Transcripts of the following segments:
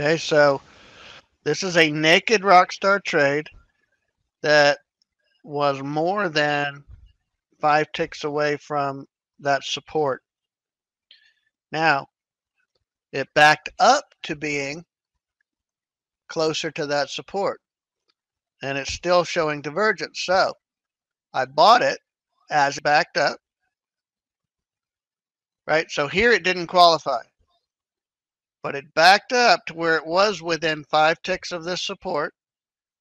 Okay, so this is a naked Rockstar trade that was more than five ticks away from that support. Now, it backed up to being closer to that support and it's still showing divergence. So I bought it as backed up, right? So here it didn't qualify, but it backed up to where it was within five ticks of this support.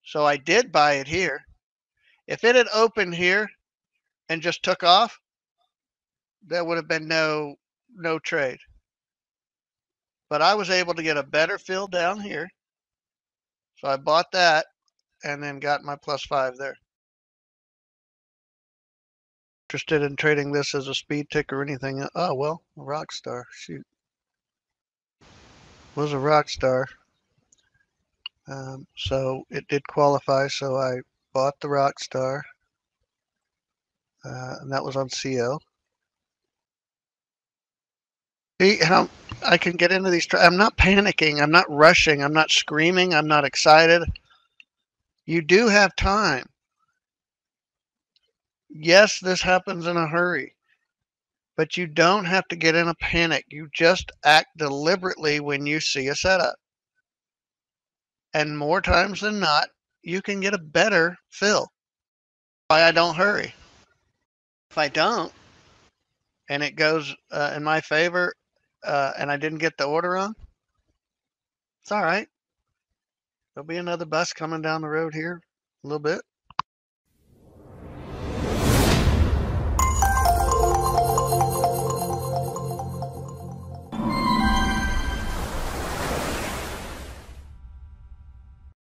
So I did buy it here. If it had opened here and just took off, there would have been no no trade. But I was able to get a better fill down here. So I bought that and then got my plus five there. Interested in trading this as a speed tick or anything? Uh, oh, well, rock star. Shoot. Was a rock star. Um, so it did qualify, so I bought the rock star. Uh, and that was on CO. See how I can get into these. I'm not panicking. I'm not rushing. I'm not screaming. I'm not excited. You do have time. Yes, this happens in a hurry, but you don't have to get in a panic. You just act deliberately when you see a setup. And more times than not, you can get a better fill. Why I don't hurry. If I don't, and it goes uh, in my favor, uh, and I didn't get the order on, it's all right. There'll be another bus coming down the road here a little bit.